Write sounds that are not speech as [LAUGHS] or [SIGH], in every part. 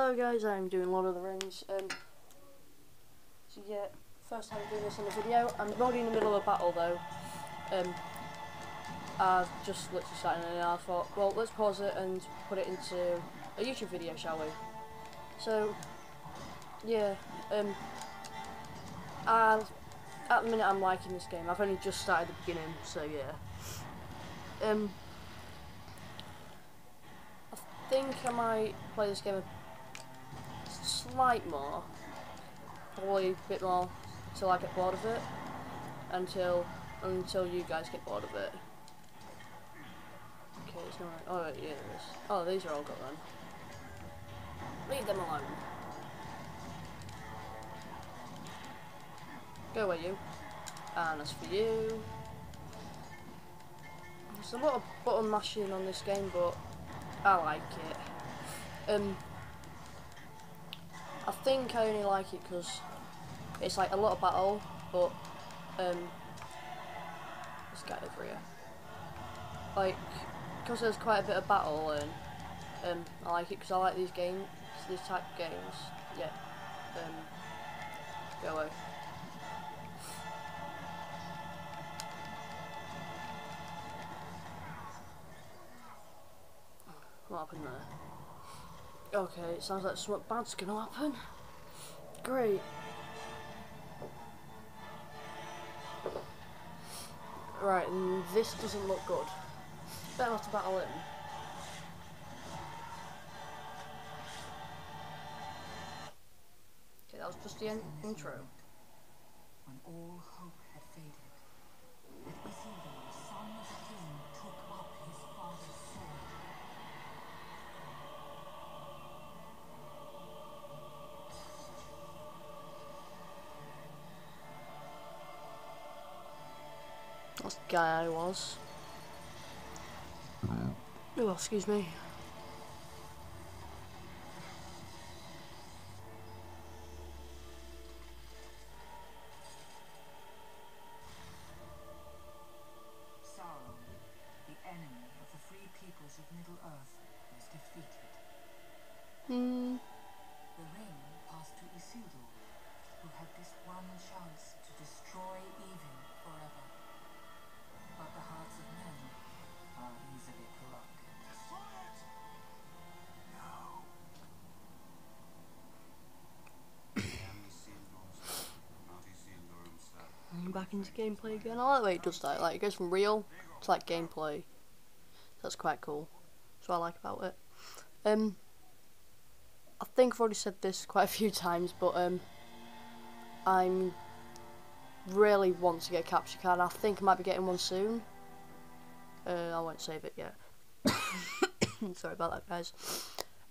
Hello guys, I'm doing Lord of the Rings. Um, so yeah, first time doing this in a video. I'm not in the middle of a battle though. Um, I've just literally started and I thought, well, let's pause it and put it into a YouTube video, shall we? So, yeah, um, i at the minute I'm liking this game. I've only just started the beginning, so yeah. Um, I think I might play this game a slight more, probably a bit more until I get bored of it, until until you guys get bored of it. Okay, it's not. Oh yeah, there is. Oh, these are all then. Leave them alone. Go away, you. And as for you, there's a lot of button mashing on this game, but I like it. Um, I think I only like it because it's like a lot of battle, but um, this guy over here, like, because there's quite a bit of battle and um, I like it because I like these games, these type of games. Yeah. Um, go away. What happened there? Okay, it sounds like something bad's gonna happen. Great. Right, and this doesn't look good. Better not to battle him. Okay, that was just the intro. When all hope had faded, That's the guy I was. Oh, excuse me. Enemy of the free peoples of Middle-earth, was defeated. Hmm. The ring passed to Isildur, who had this one chance to destroy evil forever. But the hearts of men are easily corrupted. I'm back into gameplay again. I like the way it does that. Like it goes from real to like gameplay. That's quite cool. That's what I like about it. Um, I think I've already said this quite a few [LAUGHS] times, but um, I'm really want to get a capture card. I think I might be getting one soon. Uh, I won't save it yet. [COUGHS] Sorry about that, guys.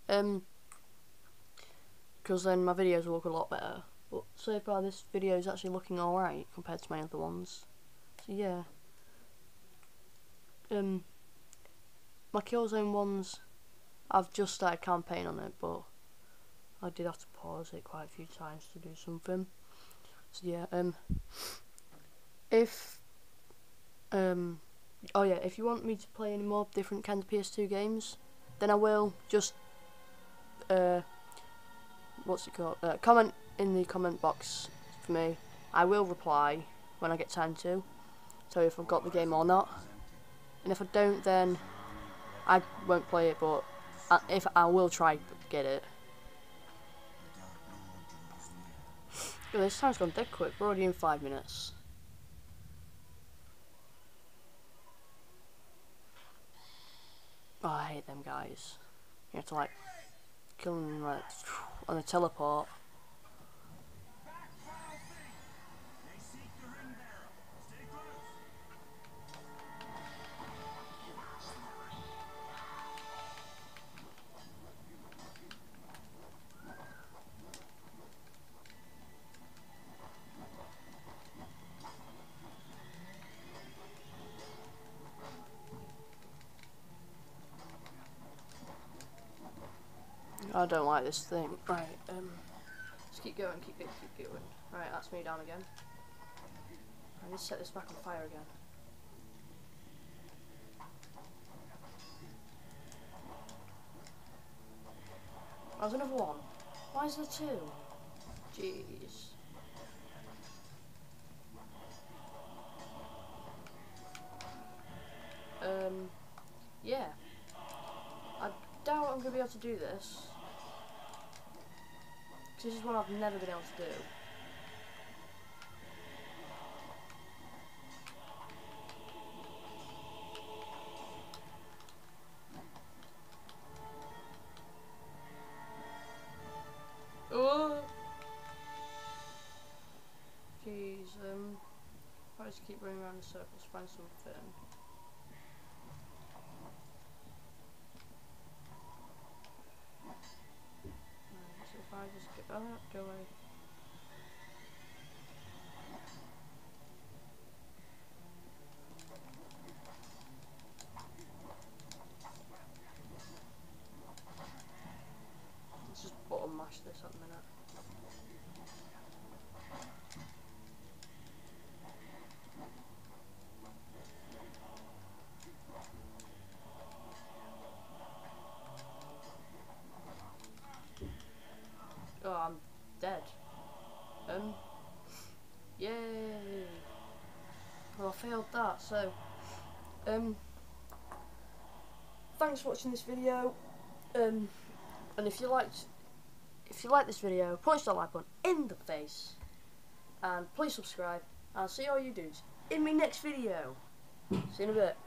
Um, because then my videos will look a lot better. But so far, this video is actually looking alright compared to my other ones. So yeah. Um, my Killzone ones, I've just started campaign on it, but I did have to pause it quite a few times to do something. So yeah. Um, if um, oh yeah, if you want me to play any more different kinds of PS2 games, then I will. Just uh, what's it called? Uh, comment in the comment box for me. I will reply when I get time to. So if I've got the game or not. And if I don't, then I won't play it. But I, if I will try to get it. This time's gone dead quick. We're already in five minutes. Oh, I hate them guys. You have to like kill them like on a teleport. I don't like this thing. Right, um, let's keep going, keep it, keep going. Right, that's me down again. I need to set this back on fire again. There's another one. Why is there two? Jeez. Um, yeah. I doubt I'm going to be able to do this. This is what I've never been able to do. Oh! Jeez, um, I just keep running around in circles, find something. Right, so if I just go, oh, go away. Let's just button mash this at the minute. Oh, I'm dead. Um, yay! Well, I failed that, so, um, thanks for watching this video. Um, and if you liked, if you like this video, punch that like button in the face, and please subscribe. And I'll see all you dudes in my next video. See you in a bit.